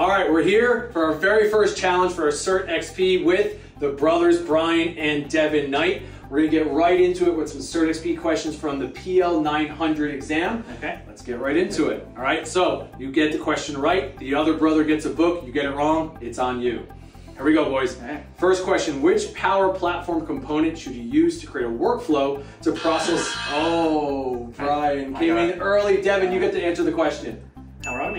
All right, we're here for our very first challenge for our CERT XP with the brothers Brian and Devin Knight. We're gonna get right into it with some CERT XP questions from the PL 900 exam. Okay. Let's get right into it. All right, so you get the question right, the other brother gets a book, you get it wrong, it's on you. Here we go, boys. First question Which Power Platform component should you use to create a workflow to process? Oh, Brian came in early. Devin, you get to answer the question.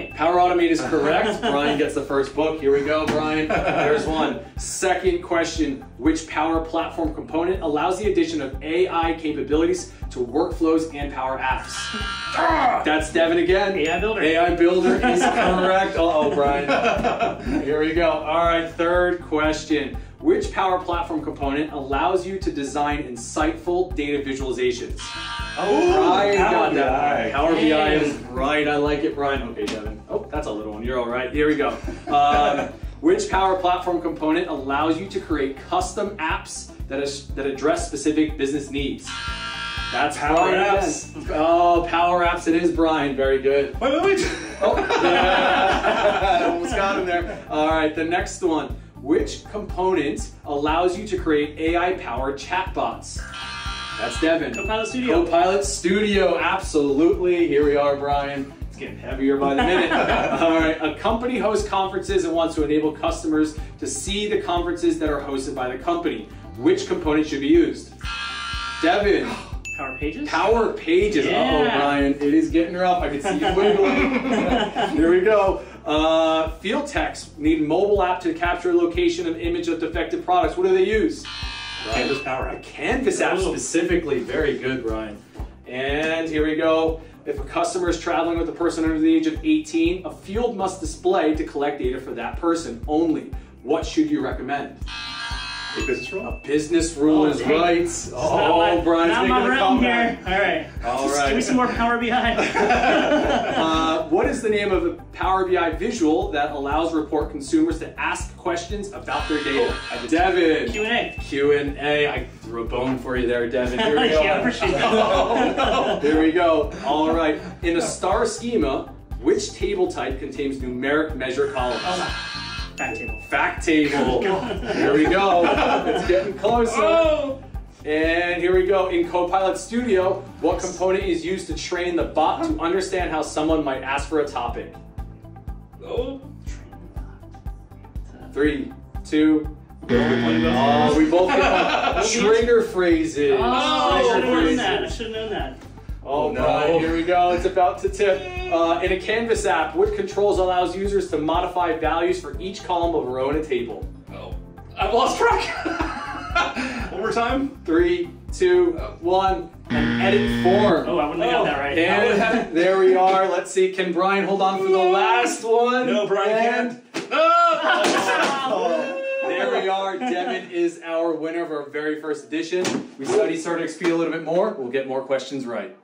Power Automate. Power Automate is correct. Brian gets the first book. Here we go, Brian. There's one. Second question Which Power Platform component allows the addition of AI capabilities to workflows and Power Apps? That's Devin again. AI Builder. AI Builder is correct. Uh oh, Brian. Here we go. All right, third question. Which Power Platform component allows you to design insightful data visualizations? Oh, Brian Power got that. BI. Power BI is right. I like it, Brian. Okay, Devin. That's a little one. You're all right. Here we go. Um, which Power Platform component allows you to create custom apps that, is, that address specific business needs? That's Power Apps. Oh, Power Apps. It is Brian. Very good. Wait, wait, wait. Oh, yeah. almost got him there. All right, the next one. Which component allows you to create AI-powered chatbots? That's Devin. Copilot Studio. Copilot Studio, absolutely. Here we are, Brian. Getting heavier by the minute. All right, a company hosts conferences and wants to enable customers to see the conferences that are hosted by the company. Which component should be used? Devin, Power Pages. Power Pages. Uh-oh, Yeah. Brian, it is getting rough. I can see you wiggling. Here we go. Uh, field techs need mobile app to capture location and image of defective products. What do they use? Canvas Power A App. Canvas app specifically. Very good, Brian. And here we go. If a customer is traveling with a person under the age of 18, a field must display to collect data for that person only. What should you recommend? A business rule? A business rule Oh, is dang. right. It's Oh, my- Brian's not making my a comeback. here. All right. All Just. Give me some more Power BI. Uh, what is the name of a Power BI visual that allows report consumers to ask questions about their data? Devin. Q and A. Q and A. I threw a bone for you there, Devin. Here we go. yeah, I appreciate that. Here we go. All right. In a star schema, which table type contains numeric measure columns? Oh, Back table. Fact table. Here we go. Getting closer. Oh. And here we go. In Copilot Studio, what component is used to train the bot to understand how someone might ask for a topic? Oh. Three, two. Oh, we both get one. Trigger phrases. Oh, I should have known that. I should have known that. Oh, no. Brian, here we go. It's about to tip. Uh, in a Canvas app, which controls allows users to modify values for each column of a row in a table? Oh. I've lost track. One more time. Three, two, one. And edit form. Oh, I wouldn't have got that right. Oh, and there we are. Let's see. Can Brian hold on for the last one? No, Brian And can't. No! There we are. Devin is our winner of our very first edition. We studied CertXP a little bit more. We'll get more questions right.